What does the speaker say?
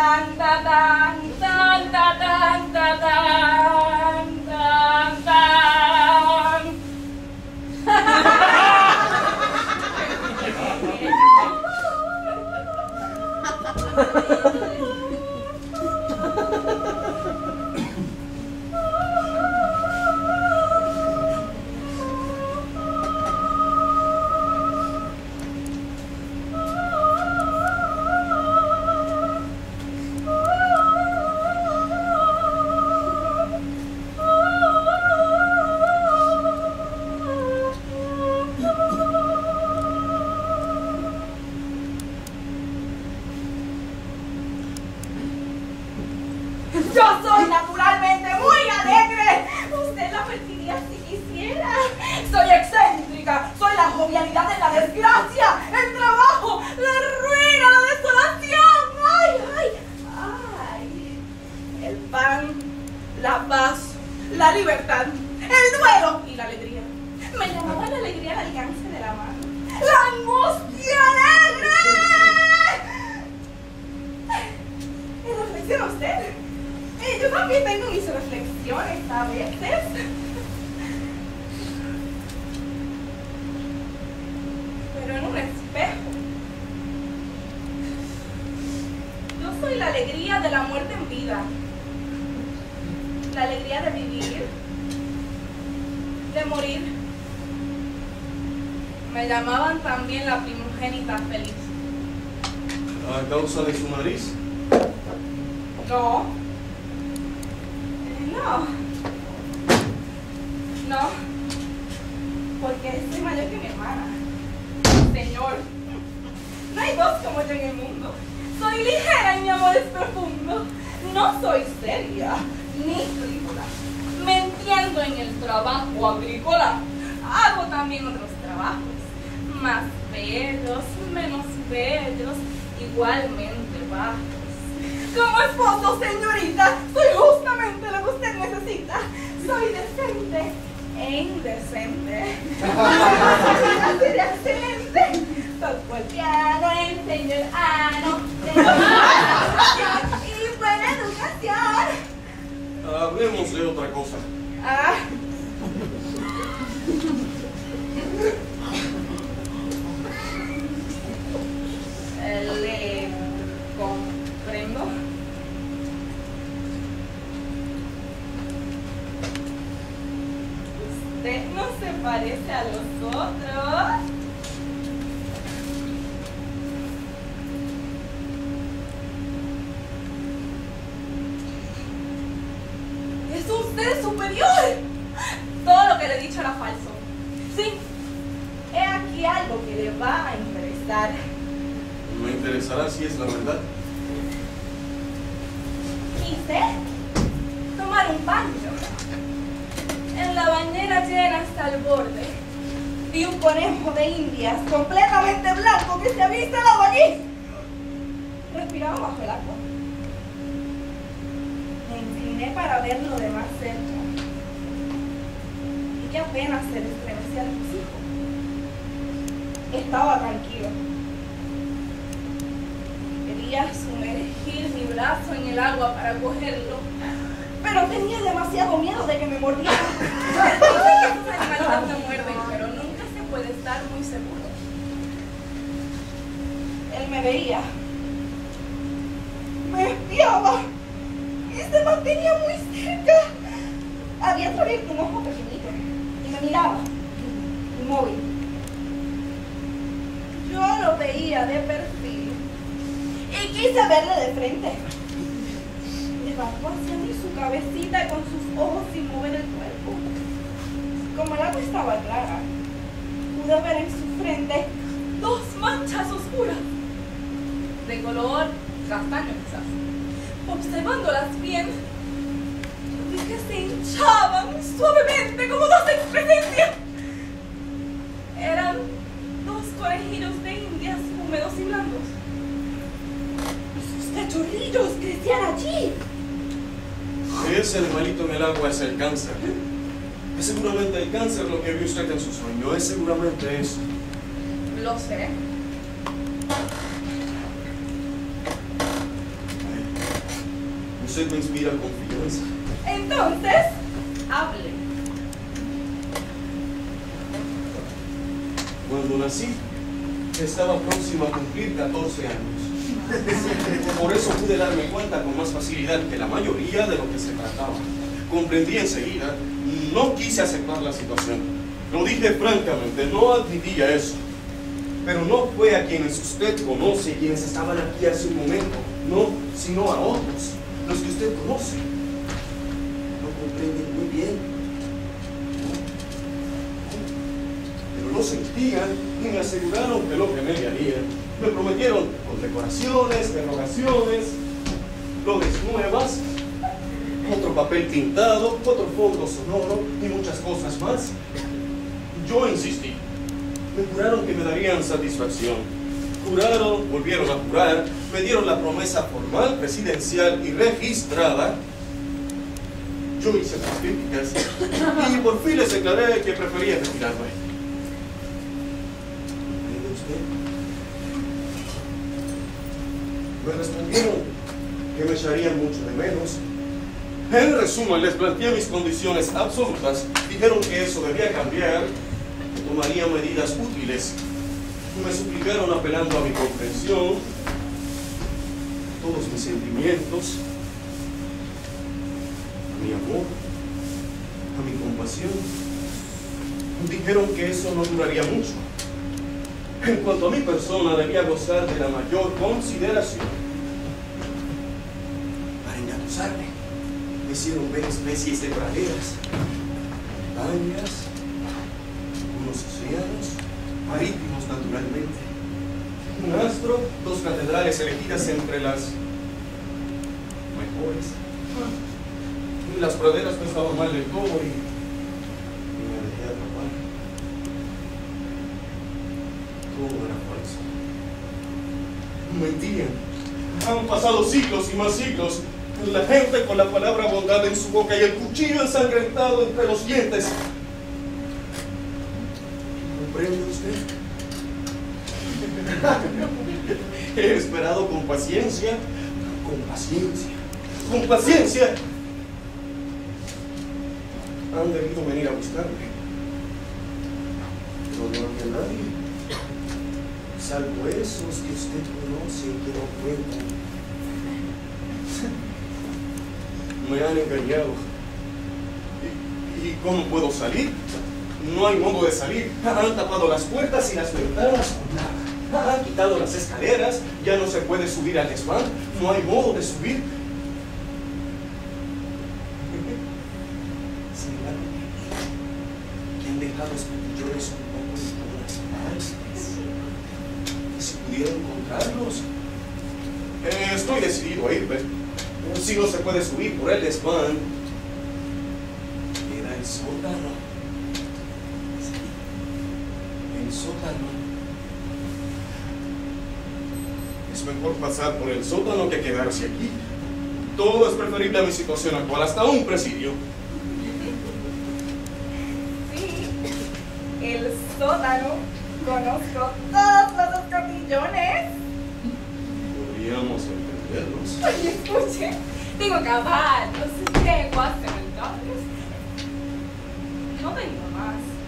Da ta da tan, da tan, da. tan. Yo soy naturalmente muy alegre. Usted la perdiría si quisiera. Soy excéntrica. Soy la jovialidad de la desgracia, el trabajo, la ruina, la desolación. Ay, ay, ay. El pan, la paz, la libertad, el duelo y la alegría. Me llamaba la alegría al alcance de la mano. La angustia alegre. ¿Y reflexiona usted? Yo también tengo mis reflexiones a veces. Pero en un espejo. Yo soy la alegría de la muerte en vida. La alegría de vivir. De morir. Me llamaban también la primogénita feliz. ¿A causa de su nariz? No. No. No. Porque soy mayor que mi hermana. Señor. No hay dos como yo en el mundo. Soy ligera y mi amor es profundo. No soy seria ni frívola. Me entiendo en el trabajo agrícola. Hago también otros trabajos. Más bellos, menos bellos, igualmente bajos. Como esposo, señorita, soy justamente lo que usted necesita. Soy decente e indecente. Soy excelente. Piano, enseño el ano, Usted no se parece a los otros. Es un ser superior. Todo lo que le he dicho era falso. Sí. He aquí algo que le va a interesar. Me interesará si es la verdad. Quise tomar un baño. En la bañera llena hasta el borde. Vi un conejo de indias completamente blanco que se había instalado allí. Respiraba bajo el agua. Me incliné para verlo de más cerca. Y que apenas se estremecía el hocico. Estaba tranquilo. Quería sumergir mi brazo en el agua para cogerlo, pero tenía demasiado miedo de que me mordiera. Estos animalitos no muerden, pero nunca se puede estar muy seguro. Él me veía, me espiaba y se mantenía muy cerca. Había abierto un ojo pequeñito y me miraba, inmóvil. Yo lo veía de perfil y quise verle de frente. Levantó hacia mí su cabecita con sus ojos sin mover el cuerpo. Como el agua estaba clara, pude ver en su frente dos manchas oscuras, de color castaño quizás. Observándolas bien, vi que se hinchaban suavemente como dos excrescencias. Ese animalito en el agua es el cáncer. Es seguramente el cáncer lo que vio usted en su sueño. Es seguramente eso. Lo sé. Usted me inspira confianza. Entonces, hable. Cuando nací, estaba próximo a cumplir 14 años. Por eso pude darme cuenta con más facilidad que la mayoría de lo que se trataba. Comprendí enseguida, no quise aceptar la situación. Lo dije francamente, no admitía eso. Pero no fue a quienes usted conoce, quienes estaban aquí hace un momento, no, sino a otros, los que usted conoce. Lo comprenden muy bien. Pero lo sentían y me aseguraron que lo que me harían. Me prometieron condecoraciones, derogaciones, flores nuevas, otro papel tintado, otro fondo sonoro y muchas cosas más. Yo insistí. Me juraron que me darían satisfacción. Juraron, volvieron a jurar, me dieron la promesa formal, presidencial y registrada. Yo hice las críticas y por fin les declaré que prefería retirarme. Respondieron que me echarían mucho de menos. En resumen, les planteé mis condiciones absolutas. Dijeron que eso debía cambiar tomaría medidas útiles. Me suplicaron apelando a mi comprensión, a todos mis sentimientos, a mi amor, a mi compasión. Dijeron que eso no duraría mucho. En cuanto a mi persona, debía gozar de la mayor consideración. Para engatusarme, me hicieron ver especies de praderas, montañas, unos océanos, marítimos naturalmente. Un astro, dos catedrales elegidas entre las mejores. Y las praderas no estaban mal del todo y Todo era falso. Mentían. Han pasado siglos y más siglos. La gente con la palabra bondad en su boca y el cuchillo ensangrentado entre los dientes. ¿Comprende usted? He esperado con paciencia, con paciencia, con paciencia. Han debido venir a buscarme. Pero no había nadie, salvo esos que usted conoce y que no cuentan. Me han engañado. ¿Y, y cómo puedo salir? No hay modo de salir. Han tapado las puertas y las ventanas con nada. Han quitado las escaleras. Ya no se puede subir al desván. No hay modo de subir. ¿Será que han dejado escotillones un poco en si pudiera encontrarlos? Eh, estoy decidido a irme. Si no se puede subir por el desván, queda el sótano. El sótano. Es mejor pasar por el sótano que quedarse aquí. Todo es preferible a mi situación actual, hasta un presidio. Sí, el sótano. Conozco todos escotillones. Podríamos entendernos. Oye, escuche, tengo yeguas, cementerios. No tengo más. ¿Le gustan? Sí, hábleme